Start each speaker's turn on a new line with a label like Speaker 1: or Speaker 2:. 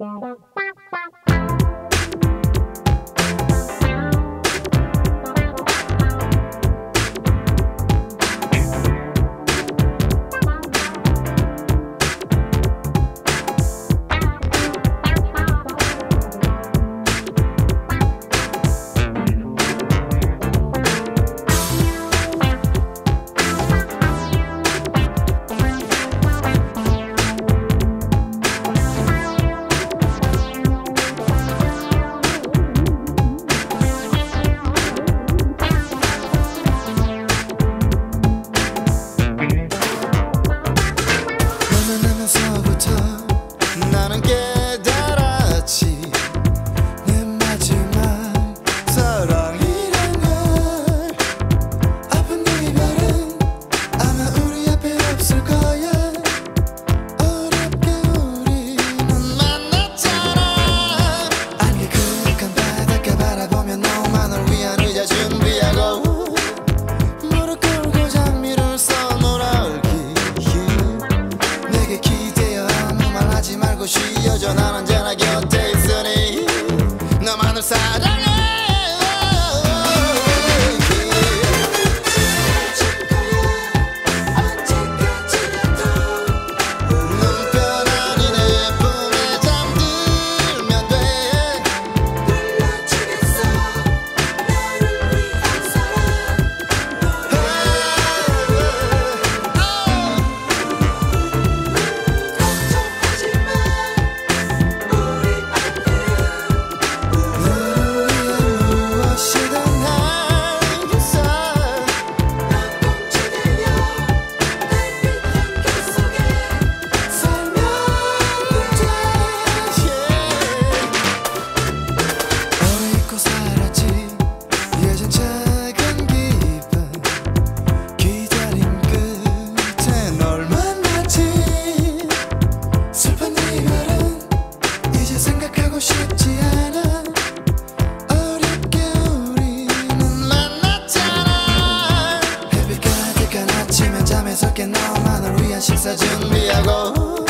Speaker 1: 공방. 나는 언제나 곁 나만을 위한 식사 준비하고